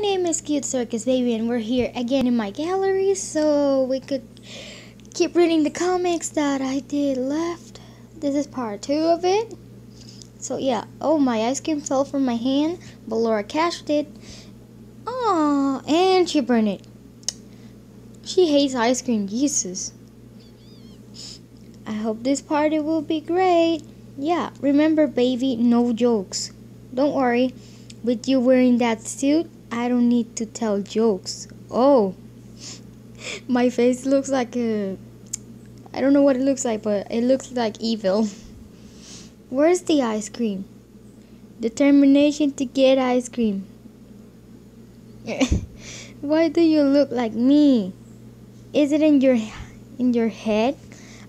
name is Cute Circus Baby and we're here again in my gallery so we could keep reading the comics that I did left. This is part two of it. So yeah, oh my ice cream fell from my hand, but Laura cashed it. Oh, and she burned it. She hates ice cream, Jesus. I hope this party will be great. Yeah, remember baby, no jokes. Don't worry, with you wearing that suit, I don't need to tell jokes. Oh, my face looks like a. I don't know what it looks like, but it looks like evil. Where's the ice cream? Determination to get ice cream. Why do you look like me? Is it in your in your head?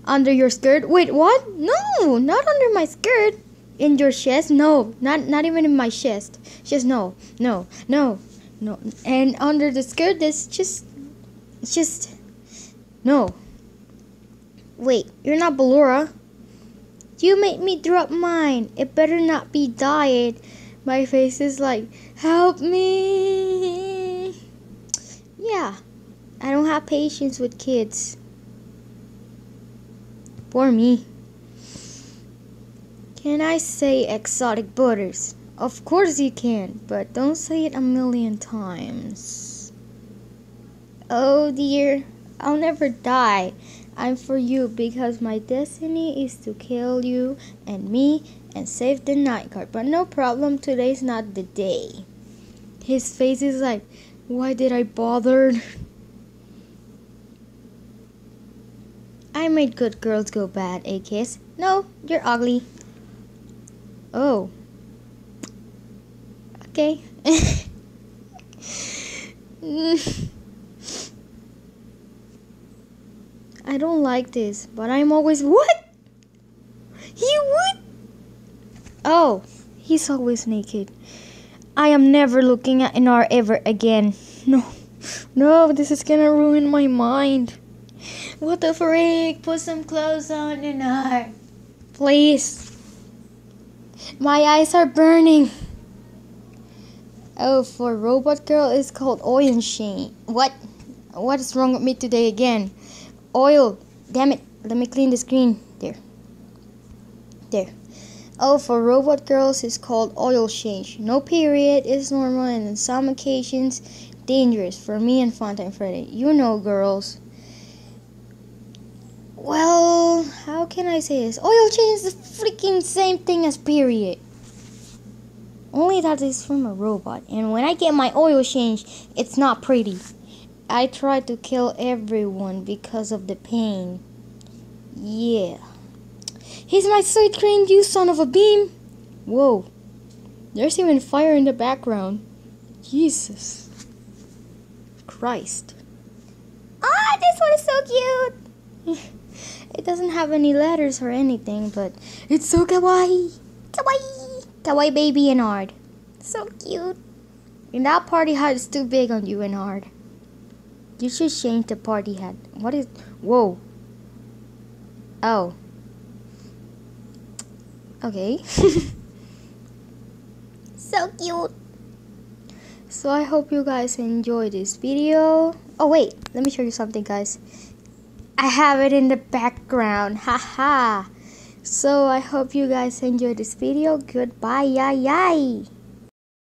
Under your skirt? Wait, what? No, not under my skirt. In your chest? No, not not even in my chest. Just no, no, no, no. And under the skirt, this just, just, no. Wait, you're not Ballora. You made me drop mine. It better not be diet. My face is like, help me. Yeah, I don't have patience with kids. Poor me. Can I say exotic butters? Of course you can, but don't say it a million times. Oh dear, I'll never die. I'm for you because my destiny is to kill you and me and save the night guard. But no problem, today's not the day. His face is like, why did I bother? I made good girls go bad, a kiss. No, you're ugly. Oh. Okay. I don't like this, but I'm always what? He would? Oh, he's always naked. I am never looking at Ennard ever again. No, no, this is gonna ruin my mind. What the freak? Put some clothes on Ennard. Please. My eyes are burning. Oh, for robot girl is called oil sheen. What? What is wrong with me today again? Oil. Damn it. Let me clean the screen. There. There. Oh, for robot girls is called oil change. No period is normal and in some occasions dangerous for me and Funtime Freddy. You know, girls. Well, how can I say this? Oil change is the freaking same thing as period. Only that is from a robot. And when I get my oil change, it's not pretty. I try to kill everyone because of the pain. Yeah. He's my sweet crane, you son of a beam! Whoa. There's even fire in the background. Jesus. Christ. Ah, this one is so cute! It doesn't have any letters or anything, but it's so kawaii. Kawaii. Kawaii baby Ennard. So cute. And that party hat is too big on you, Ennard. You should change the party hat. What is... Whoa. Oh. Okay. so cute. So I hope you guys enjoyed this video. Oh wait, let me show you something guys. I have it in the background. Haha. So I hope you guys enjoyed this video. Goodbye. Yay, yay.